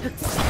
Ha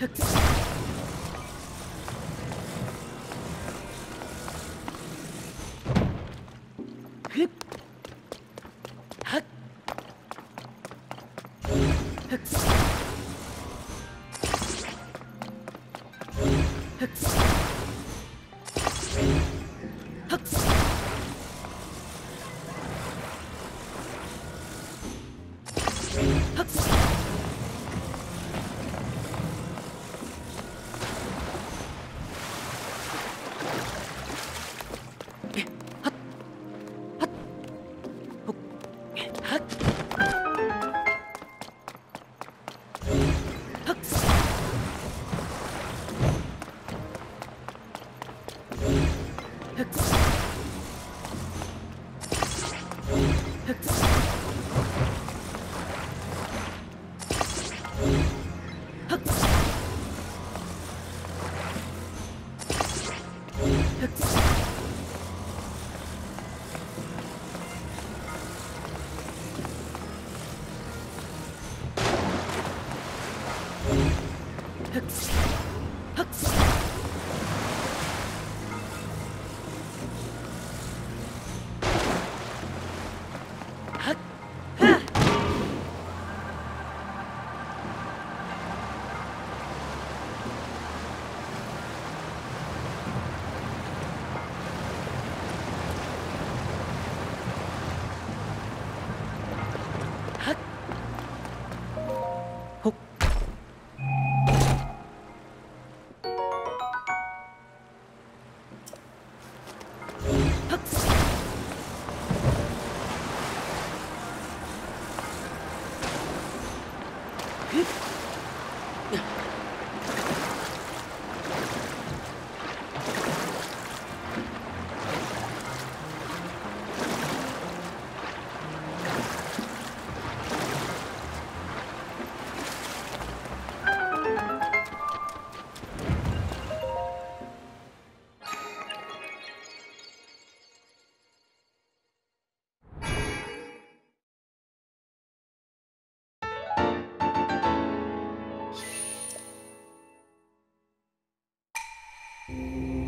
흡 Hups! Huh? You